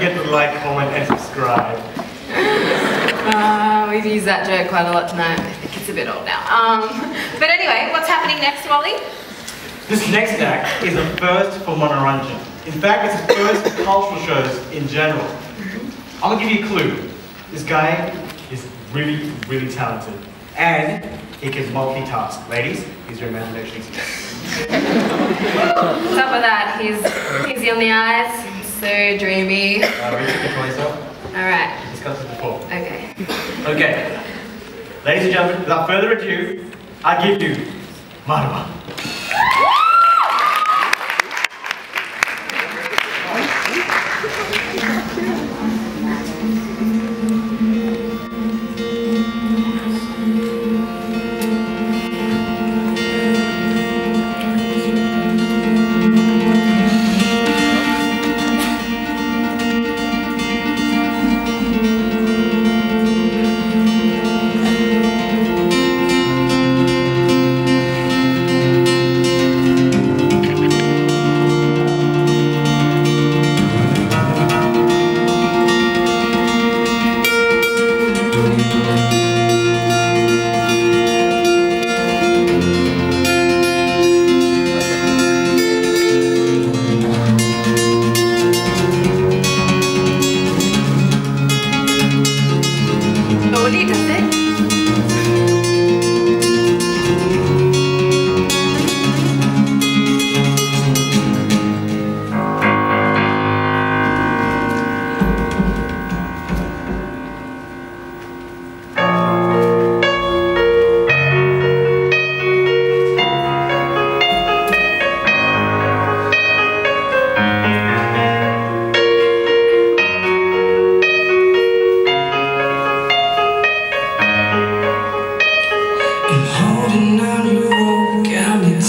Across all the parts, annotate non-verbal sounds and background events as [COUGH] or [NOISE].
forget to like, comment, and subscribe. Uh, we've used that joke quite a lot tonight. I think it's a bit old now. Um, but anyway, what's happening next, Wally? This next act is a first for Manoranjan. In fact, it's the first for cultural shows in general. I'm gonna give you a clue. This guy is really, really talented. And he can multitask. Ladies, use your imagination. Up [LAUGHS] with that? He's easy on the eyes, so dreamy. Uh, to control? Alright, Discussed this before. okay. Okay. Ladies and gentlemen, without further ado, I give you Madhawa.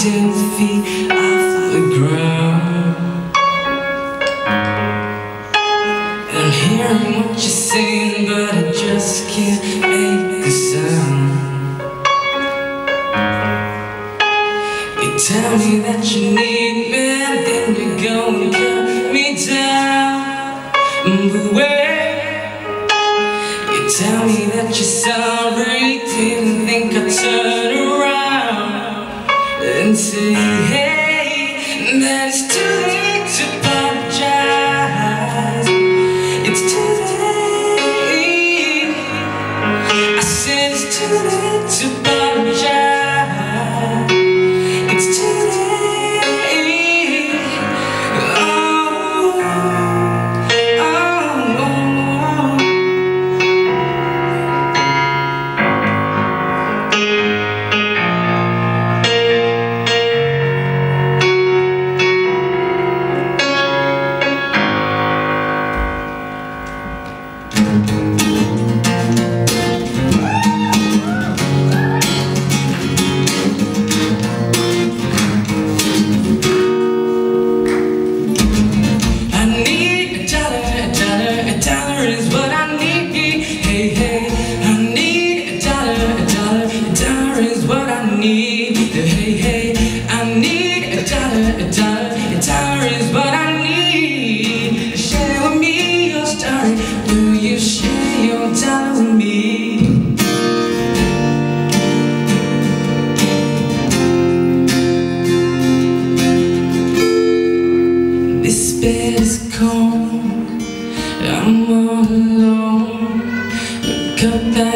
Ten feet off the ground. And I'm hearing what you're saying, but I just can't make a sound. You tell me that you need me, then you go and cut me down. But wait. Hey, that it's too late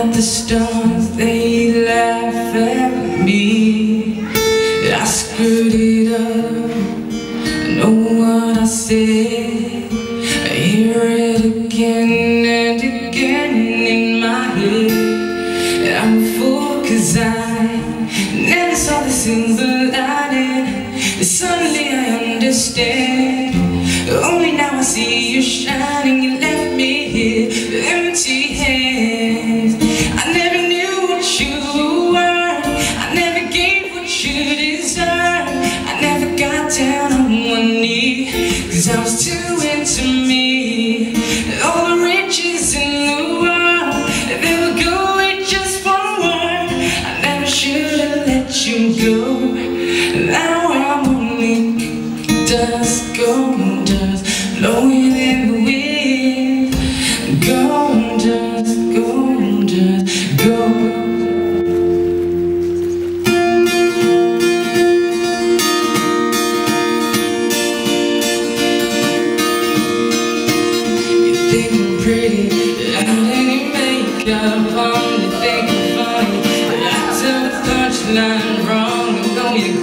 at the stars, they laugh at me. I screwed it up. I know what I said. I hear it again and again in my head. I'm a fool 'cause I never saw the silver lining. Suddenly I understand. Only now I see you shining. You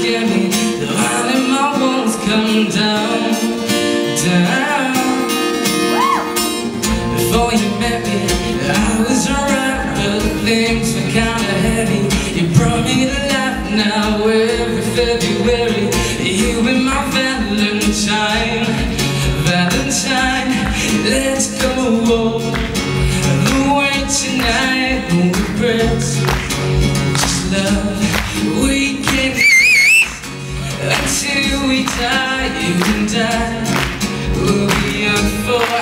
my come down, down. Before you met me, I was alright But things were kinda heavy. You brought me to life, now every February You and my until we die and die. We'll be young forever.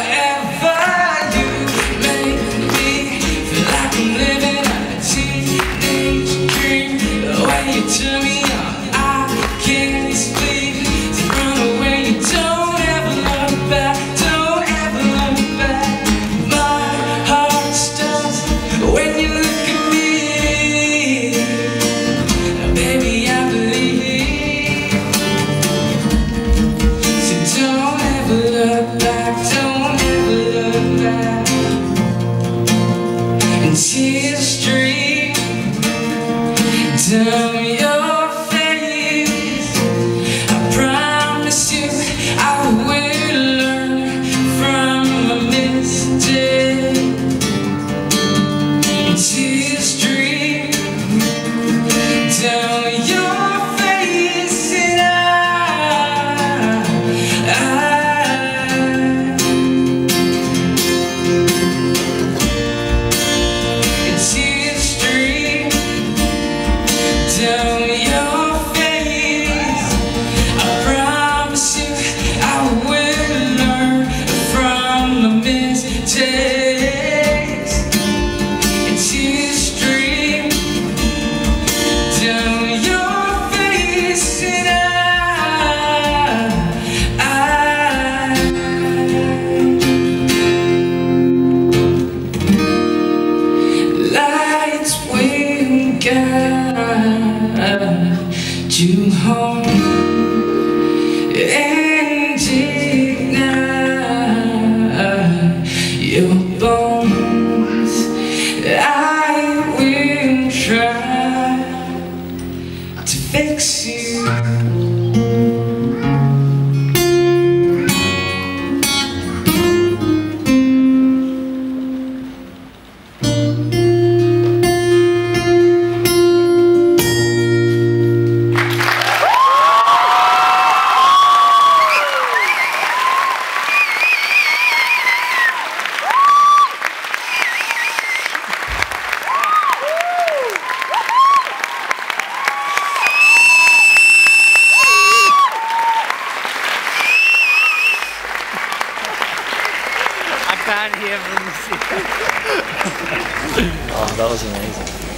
아, that was amazing.